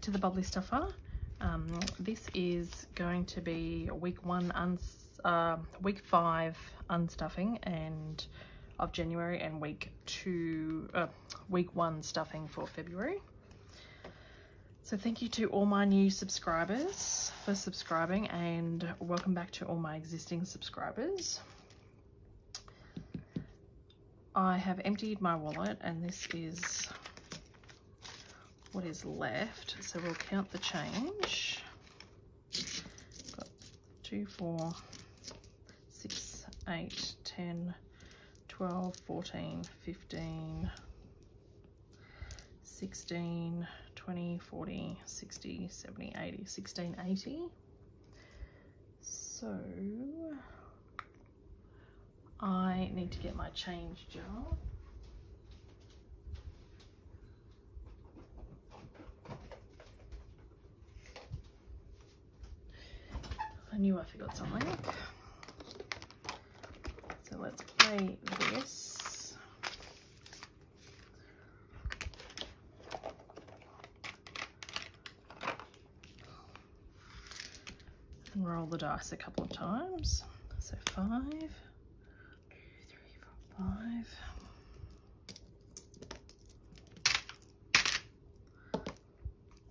to the Bubbly Stuffer. Um, this is going to be week one, uh, week five unstuffing and of January and week two, uh, week one stuffing for February. So thank you to all my new subscribers for subscribing and welcome back to all my existing subscribers. I have emptied my wallet and this is what is left. So we'll count the change. Got two, four, six, eight, 10, 12, 14, 15, 16, 20, 40, 60, 70, 80, 16, 80. So I need to get my change jar. Knew I forgot something. So let's play this. And roll the dice a couple of times. So five, two, three, four, five.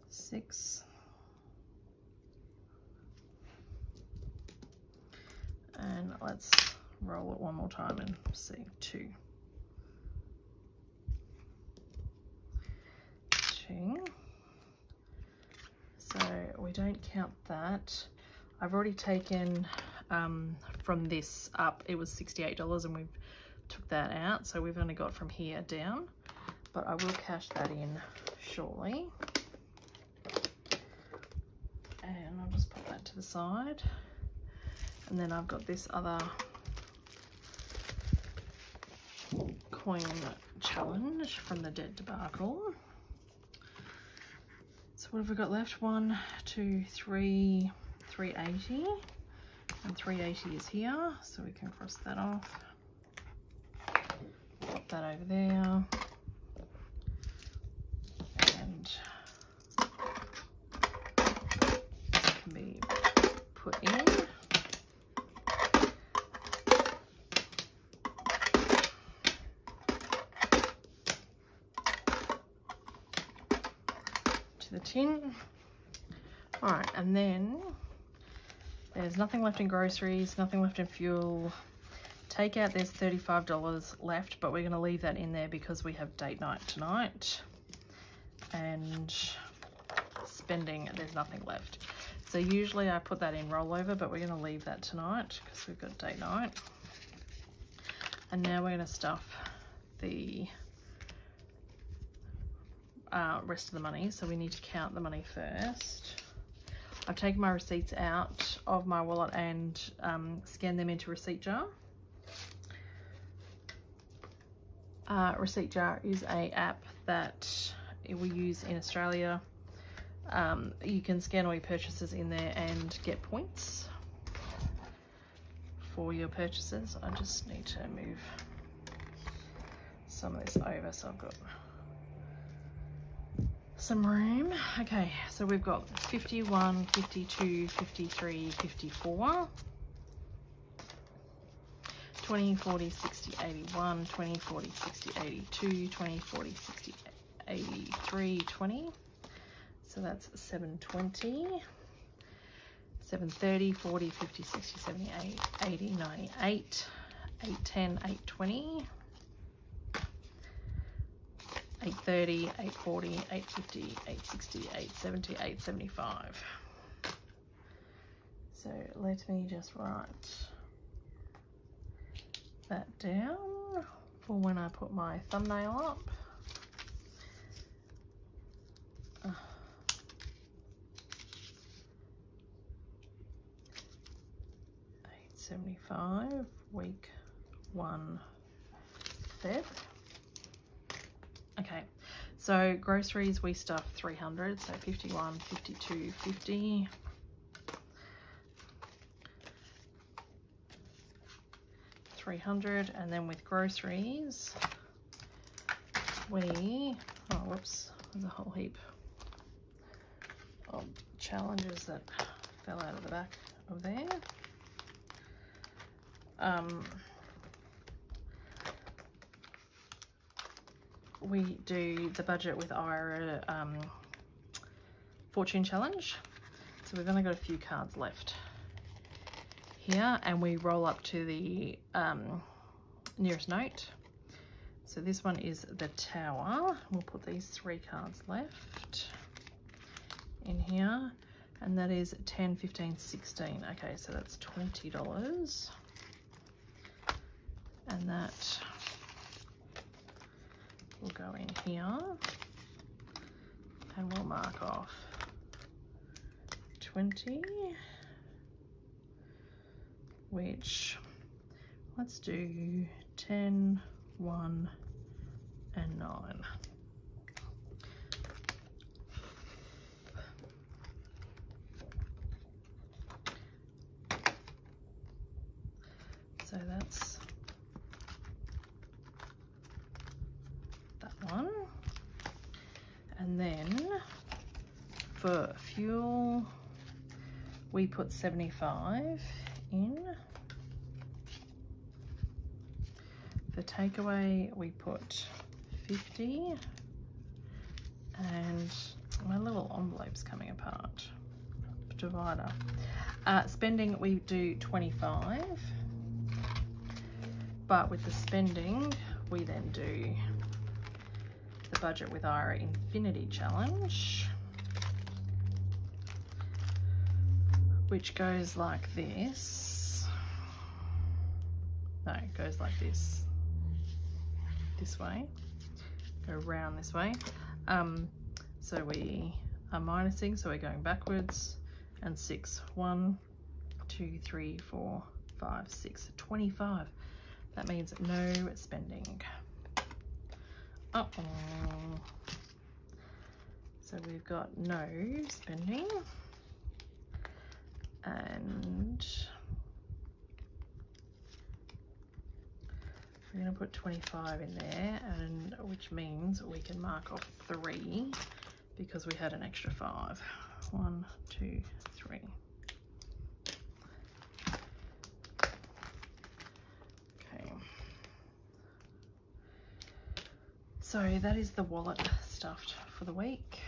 Six, and let's roll it one more time and see. Two. Two. So we don't count that. I've already taken um, from this up it was $68 and we took that out. So we've only got from here down but I will cash that in shortly. And I'll just put that to the side and then I've got this other coin challenge from the Dead Debacle. So what have we got left? One, two, three, 380. And 380 is here, so we can cross that off. Pop that over there. And can be put in. to the tin. All right, and then there's nothing left in groceries, nothing left in fuel. Take out, there's $35 left, but we're gonna leave that in there because we have date night tonight. And spending, there's nothing left. So usually I put that in rollover, but we're gonna leave that tonight because we've got date night. And now we're gonna stuff the uh, rest of the money. So we need to count the money first. I've taken my receipts out of my wallet and um, scanned them into receipt jar. Uh, receipt jar is a app that we use in Australia. Um, you can scan all your purchases in there and get points for your purchases. I just need to move some of this over so I've got some room. Okay, so we've got 51, 52, 53, 54. 20, 40, 60, 81, 20, 40, 60, 82, 20, 40, 60, 83, 20. So that's 720. 730, 40, 50, 60, 70, 80, 98, 810, 820. 830, 840, 850, 860, 870, 875. So let me just write that down for when I put my thumbnail up. Uh, Eight seventy-five week one Feb. Okay, so groceries we stuff 300, so 51, 52, 50. Three hundred, and then with groceries, we oh whoops, there's a whole heap. of challenges that fell out of the back of there. Um, we do the budget with Ira um, fortune challenge. So we've only got a few cards left here and we roll up to the um, nearest note. So this one is the tower. We'll put these three cards left in here and that is 10, 15, 16. Okay, so that's $20 and that will go in here. And we'll mark off 20 which let's do 10 1 and 9 so that's that one and then for fuel we put 75 in. For takeaway we put 50 and my little envelope's coming apart. Divider. Uh, spending we do 25 but with the spending we then do the budget with Ira infinity challenge which goes like this. No it goes like this. This way. Go round this way. Um, so we are minusing so we're going backwards. And six one two three four five six 25 that means no spending. Uh oh so we've got no spending and we're going to put 25 in there and which means we can mark off three because we had an extra five. One two three. Okay. So that is the wallet stuffed for the week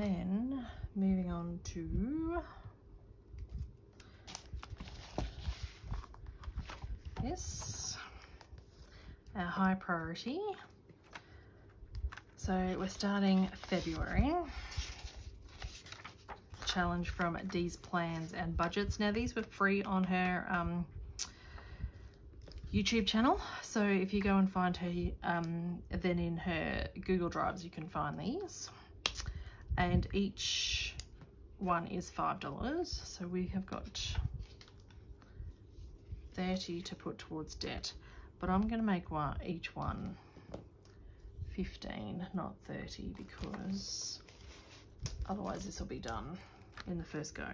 and then moving on to this our high priority. So we're starting February. Challenge from Dee's plans and budgets. Now these were free on her um, YouTube channel. So if you go and find her um, then in her Google Drives you can find these and each one is five dollars. So we have got 30 to put towards debt. But I'm going to make one each one 15 not 30 because otherwise this will be done in the first go.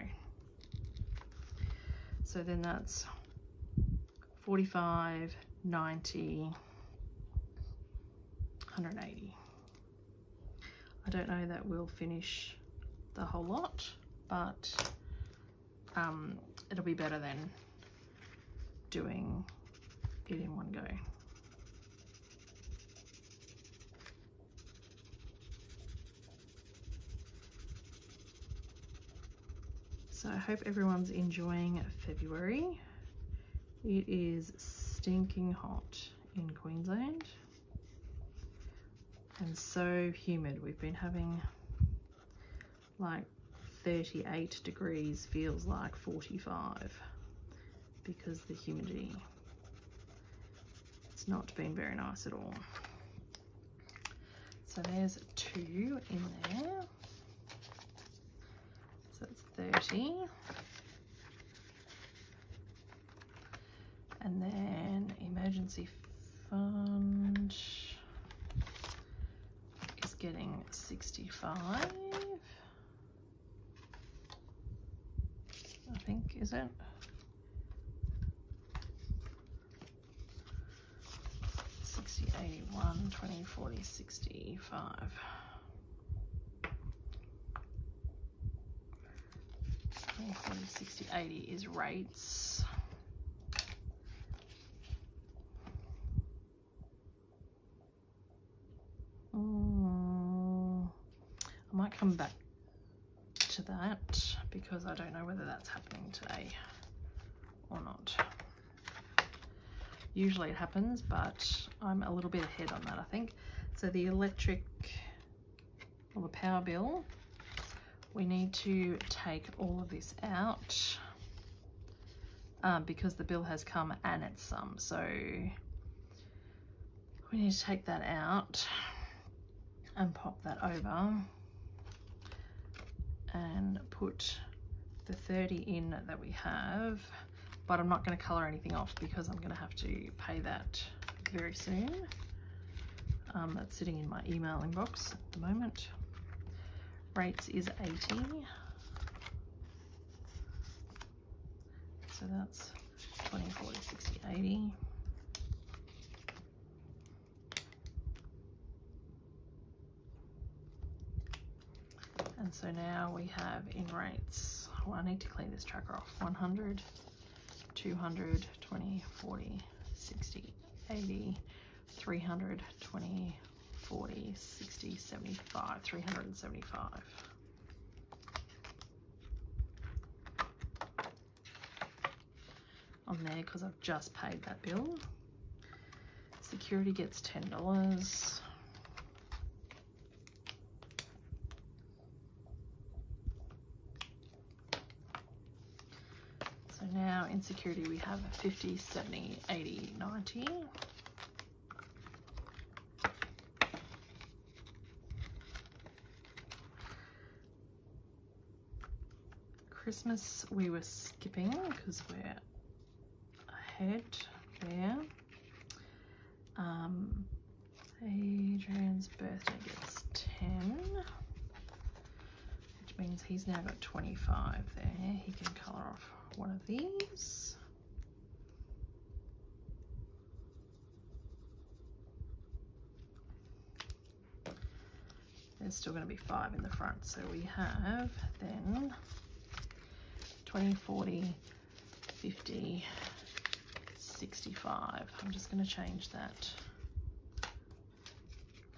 So then that's 45 90 180 I don't know that we'll finish the whole lot, but um, it'll be better than doing it in one go. So I hope everyone's enjoying February. It is stinking hot in Queensland and so humid. We've been having like 38 degrees feels like 45 because the humidity. It's not been very nice at all. So there's two in there. So it's 30 and then emergency fund getting 65 I think is it Sixty-eight. 81, 20, 40, 65. Twenty, forty, sixty, eighty is rates. Come back to that because I don't know whether that's happening today or not. Usually it happens, but I'm a little bit ahead on that, I think. So the electric or the power bill, we need to take all of this out um, because the bill has come and it's some. So we need to take that out and pop that over and put the 30 in that we have but I'm not going to colour anything off because I'm going to have to pay that very soon. Um, that's sitting in my email inbox at the moment. Rates is 80. So that's 20, 40, 60, 80. And so now we have in rates, well, I need to clean this tracker off, 100, 200, 20, 40, 60, 80, 300, 20, 40, 60, 75, 375. On there because I've just paid that bill. Security gets $10. Now in security we have 50, 70, 80, 90. Christmas we were skipping because we're ahead there. Um, Adrian's birthday gets 10 which means he's now got 25 there. He can colour off one of these. There's still going to be five in the front. So we have then 20, 40, 50, 65. I'm just going to change that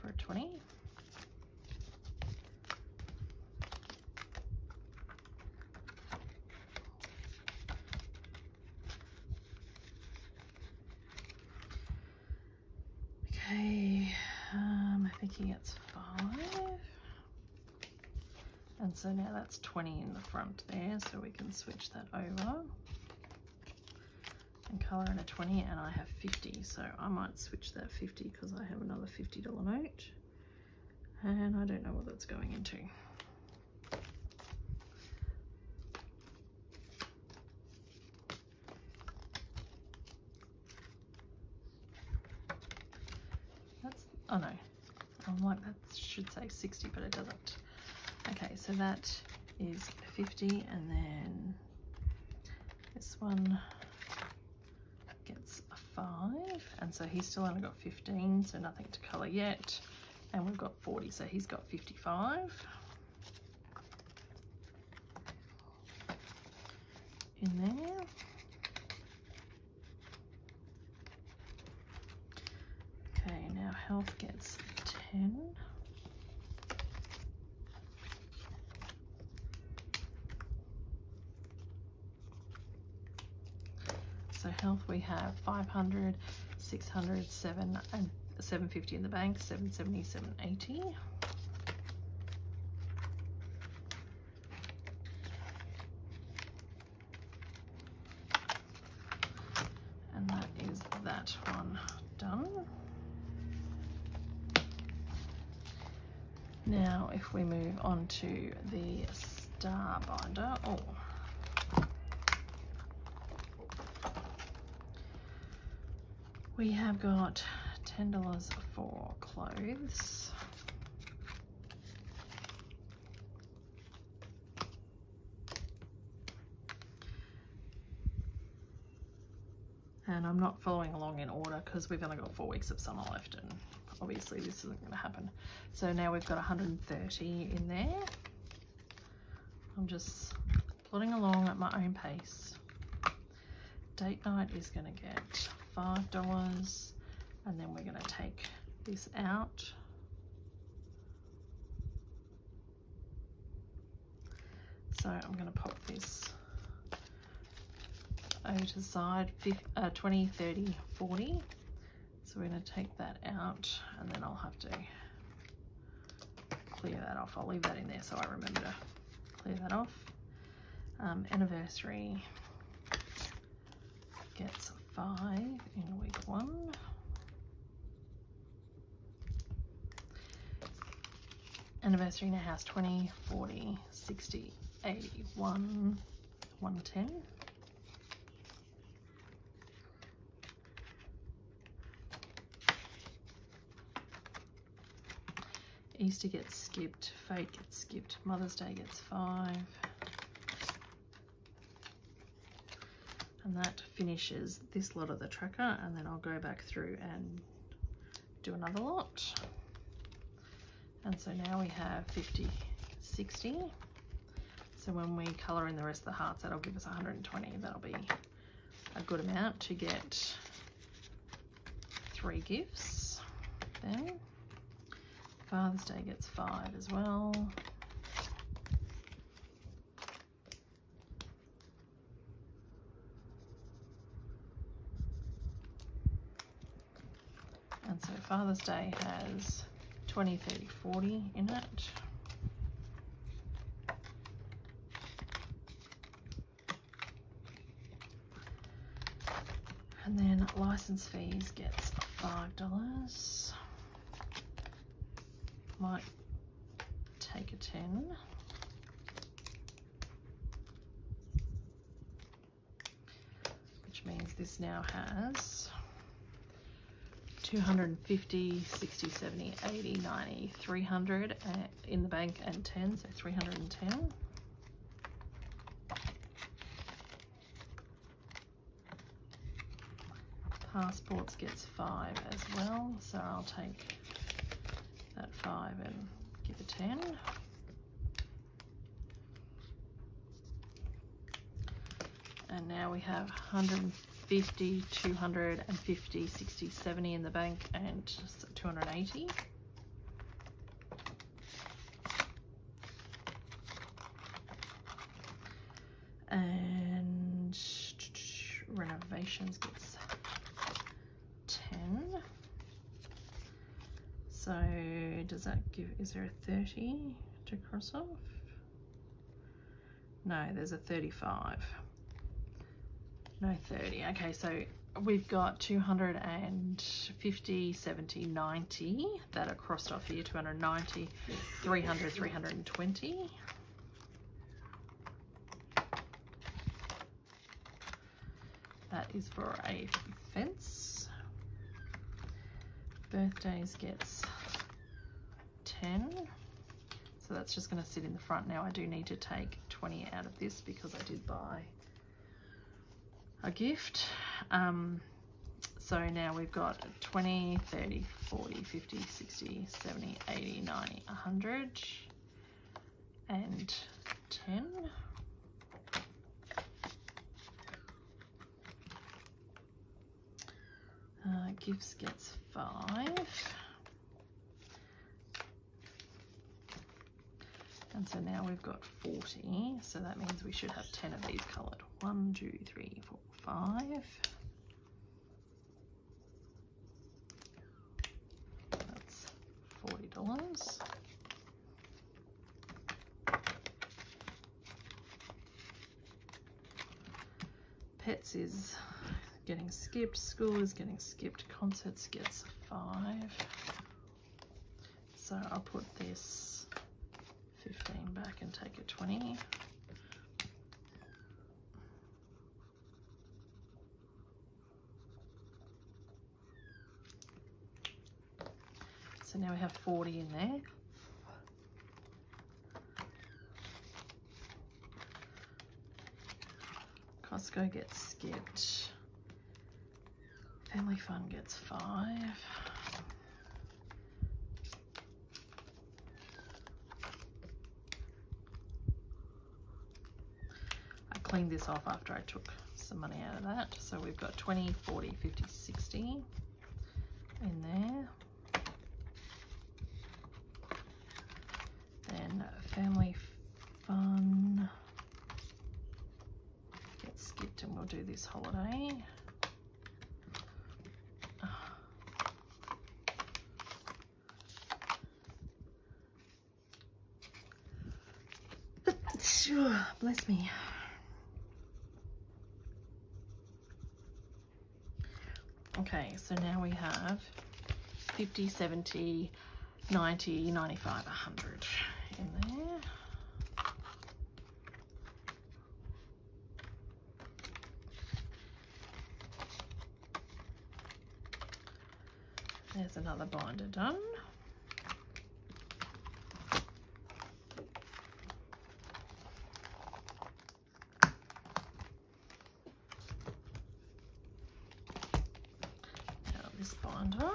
for a 20. so now that's 20 in the front there so we can switch that over and colour in a 20 and I have 50 so I might switch that 50 because I have another $50 note and I don't know what that's going into. That's, oh no, I'm like that say 60 but it doesn't. Okay, so that is 50 and then this one gets a 5 and so he's still only got 15 so nothing to colour yet. And we've got 40 so he's got 55 in there okay now health gets 10 So health we have 500, 600, 7 uh, and 750 in the bank, 770, 780. And that is that one done. Now if we move on to the star binder, oh We have got $10 for clothes. And I'm not following along in order because we've only got four weeks of summer left and obviously this isn't going to happen. So now we've got 130 in there. I'm just plodding along at my own pace. Date night is going to get $5 and then we're going to take this out. So I'm going to pop this over to the side, uh, 20, 30, 40. So we're going to take that out and then I'll have to clear that off. I'll leave that in there so I remember to clear that off. Um, anniversary gets five in week one. Anniversary now has 20, 40, 60, 81, 110. Easter gets skipped, Fate gets skipped, Mother's Day gets five. And that finishes this lot of the tracker and then I'll go back through and do another lot. And so now we have 50, 60. So when we colour in the rest of the hearts, that'll give us 120. That'll be a good amount to get three gifts then. Father's Day gets five as well. And so Father's Day has 20, 30, 40 in it. And then license fees gets $5 might take a 10. Which means this now has 250, 60, 70, 80, 90, 300 uh, in the bank and 10, so 310. Passports gets five as well, so I'll take that 5 and give a 10. And now we have 150, 250, 60, 70 in the bank and 280. And renovations gets 10. So does that give, is there a 30 to cross off? No, there's a 35. No 30. Okay, so we've got 250, 70, 90 that are crossed off here, 290, 300, 320. That is for a fence. Birthdays gets 10. So that's just going to sit in the front now. I do need to take 20 out of this because I did buy a gift. Um, so now we've got 20, 30, 40, 50, 60, 70, 80, 90, 100 and 10. Uh, gifts gets five. And so now we've got 40, so that means we should have 10 of these coloured. One, two, three, four, five. That's $40. Pets is getting skipped, school is getting skipped, concerts gets five. So I'll put this 15 back and take a 20. So now we have 40 in there. Costco gets skipped. Family Fun gets five. I cleaned this off after I took some money out of that. So we've got 20, 40, 50, 60 in there. Then Family Fun Get skipped and we'll do this holiday. Sure, Bless me. Okay, so now we have 50, 70, 90, 95, 100 in there. Another binder done. Now this binder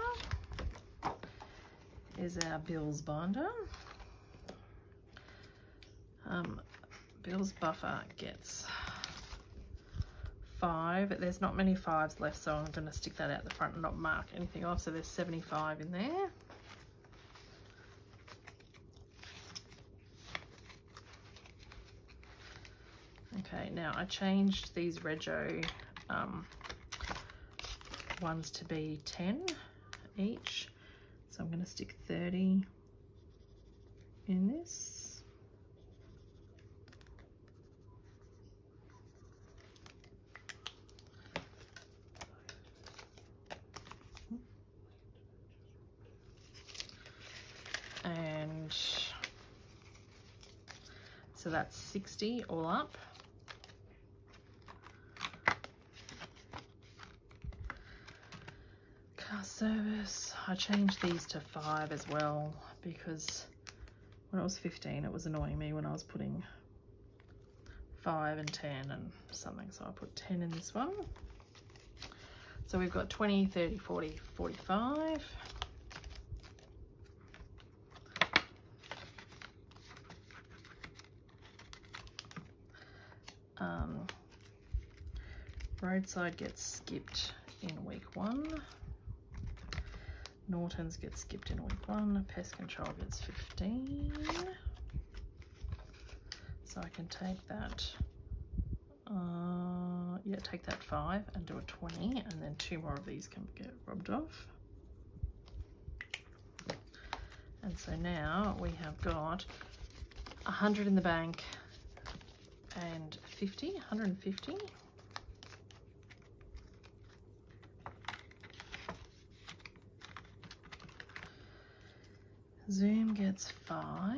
is our Bill's binder. Um, Bill's buffer gets five. There's not many fives left, so I'm going to stick that out the front and not mark anything off. So there's 75 in there. Okay, now I changed these Rego um, ones to be 10 each. So I'm going to stick 30 in this. And so that's 60 all up. Car service, I changed these to five as well because when it was 15 it was annoying me when I was putting five and 10 and something so I put 10 in this one. So we've got 20, 30, 40, 45. Um, roadside gets skipped in week one. Norton's gets skipped in week one. Pest control gets 15. So I can take that, uh, yeah, take that five and do a 20 and then two more of these can get rubbed off. And so now we have got 100 in the bank and 50, 150. Zoom gets five.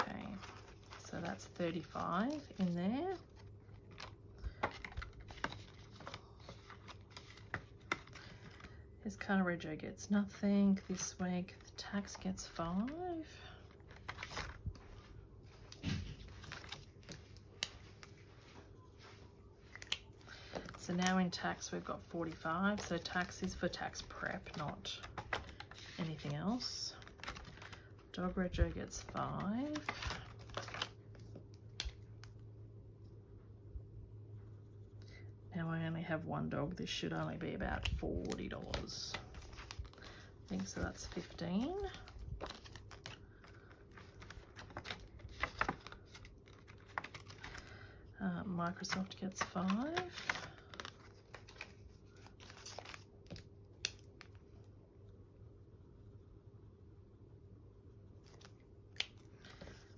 Okay, so that's 35 in there. His car rego gets nothing this week. The tax gets five. So now in tax we've got 45. So tax is for tax prep, not anything else. Dog rego gets five. Now I only have one dog. This should only be about $40. I think so that's 15. Uh, Microsoft gets five.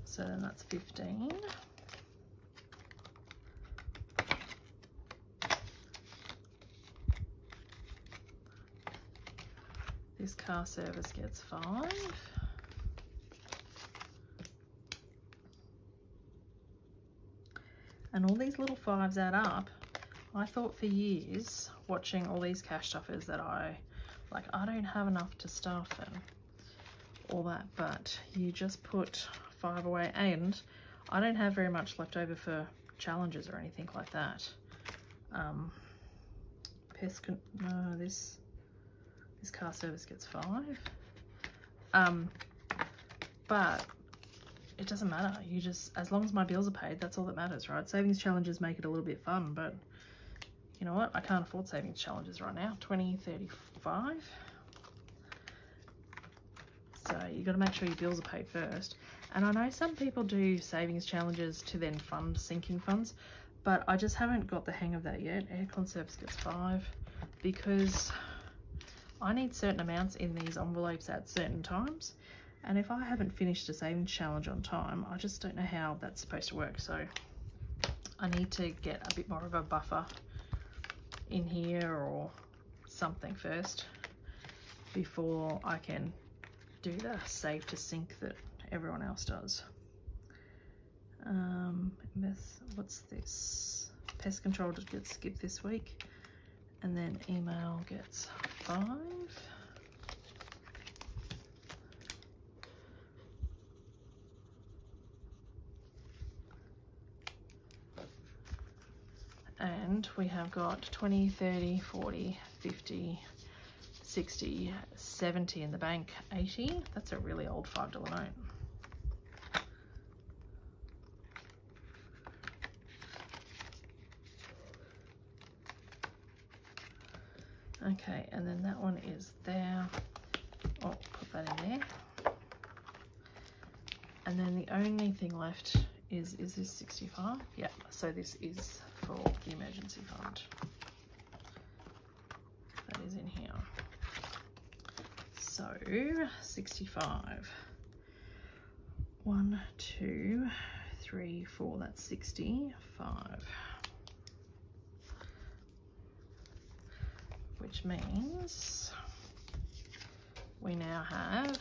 So then that's 15. Car service gets five. And all these little fives add up. I thought for years, watching all these cash stuffers that I, like, I don't have enough to stuff and all that, but you just put five away and I don't have very much left over for challenges or anything like that. Um, pest no, this this car service gets five. Um, but it doesn't matter. You just, as long as my bills are paid, that's all that matters, right? Savings challenges make it a little bit fun, but you know what? I can't afford savings challenges right now. 20, 35. So you got to make sure your bills are paid first. And I know some people do savings challenges to then fund sinking funds, but I just haven't got the hang of that yet. Aircon service gets five because I need certain amounts in these envelopes at certain times. And if I haven't finished a savings challenge on time, I just don't know how that's supposed to work. So I need to get a bit more of a buffer in here or something first before I can do the save to sync that everyone else does. Um, what's this? Pest control gets skipped this week. And then email gets five. And we have got 20, 30, 40, 50, 60, 70 in the bank, 80. That's a really old $5 note. Okay, and then that one is there. Oh, put that in there. And then the only thing left is, is this 65? Yeah, so this is for the emergency fund. That is in here. So 65. One, two, three, four, that's 65. Which means we now have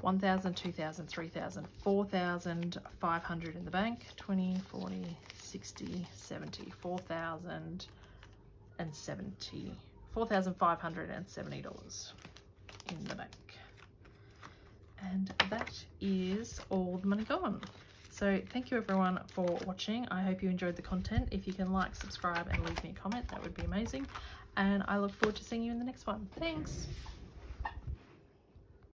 1,000, 2,000, 3,000, 4,500 in the bank, 20, 40, 60, 70, 4,000 and 70, $4,570 in the bank. And that is all the money gone. So thank you everyone for watching. I hope you enjoyed the content. If you can like, subscribe and leave me a comment, that would be amazing and I look forward to seeing you in the next one. Thanks.